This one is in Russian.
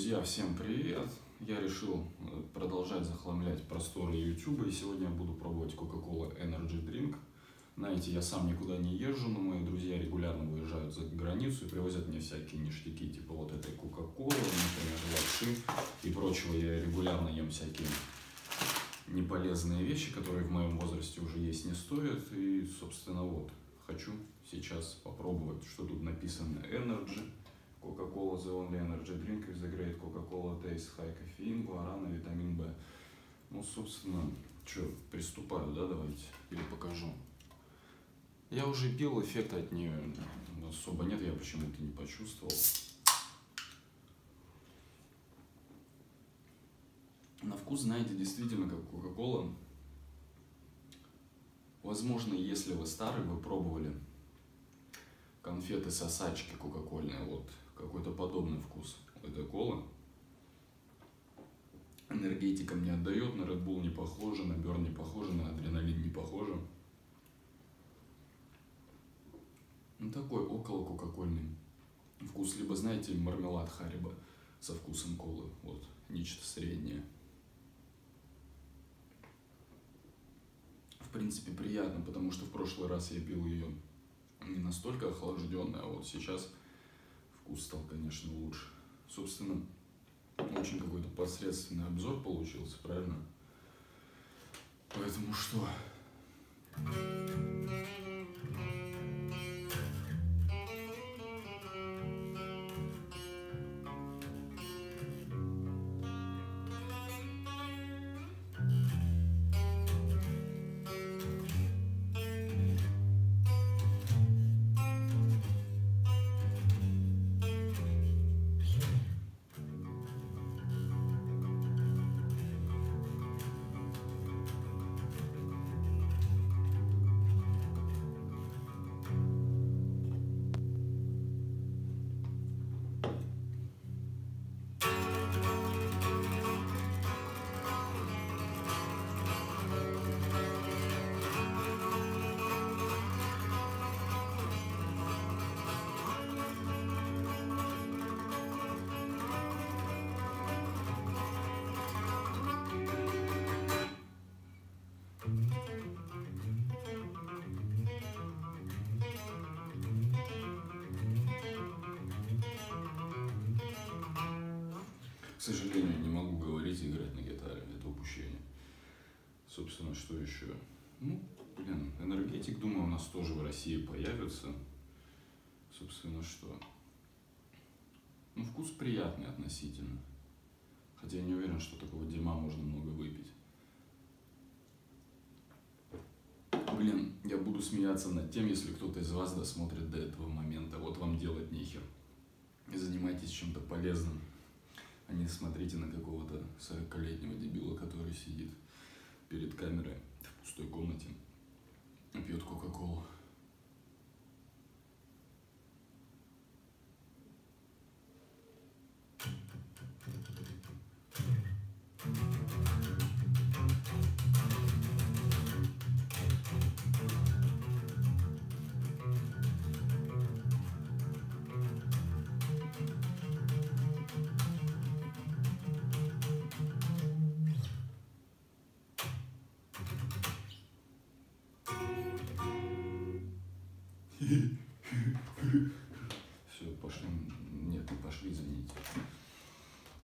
Друзья, всем привет! Я решил э, продолжать захламлять просторы YouTube, и сегодня я буду пробовать Coca-Cola Energy Drink. Знаете, я сам никуда не езжу, но мои друзья регулярно выезжают за границу и привозят мне всякие ништяки, типа вот этой Coca-Cola, например, лапши и прочего. Я регулярно ем всякие неполезные вещи, которые в моем возрасте уже есть не стоят. И, собственно, вот, хочу сейчас попробовать, что тут написано Energy. Coca-Cola The Only Energy Drink with the Coca-Cola Taste High Caffeine, гуарана, витамин В. Ну, собственно, что, приступаю, да, давайте, или покажу. Я уже пил, эффекта от нее особо нет, я почему-то не почувствовал. На вкус, знаете, действительно как Кока-Кола. Возможно, если вы старый, вы пробовали конфеты сосачки кока-кольные, вот какой-то подобный вкус. Это кола. Энергетика мне отдает, на Red Bull не похоже, на Burn не похоже, на адреналин не похоже. Ну, такой около кока-кольный вкус. Либо, знаете, мармелад Хариба со вкусом колы. Вот, нечто среднее. В принципе, приятно, потому что в прошлый раз я пил ее не настолько охлажденная, а вот сейчас вкус стал, конечно, лучше. Собственно, очень какой-то посредственный обзор получился, правильно? Поэтому что? К сожалению, не могу говорить и играть на гитаре. Это упущение. Собственно, что еще? Ну, блин, энергетик, думаю, у нас тоже в России появится. Собственно, что? Ну, вкус приятный относительно. Хотя я не уверен, что такого дерьма можно много выпить. Блин, я буду смеяться над тем, если кто-то из вас досмотрит до этого момента. Вот вам делать нехер. И занимайтесь чем-то полезным а не смотрите на какого-то 40-летнего дебила, который сидит перед камерой в пустой комнате и пьет Кока-Колу. Все, пошли. Нет, не пошли, извините.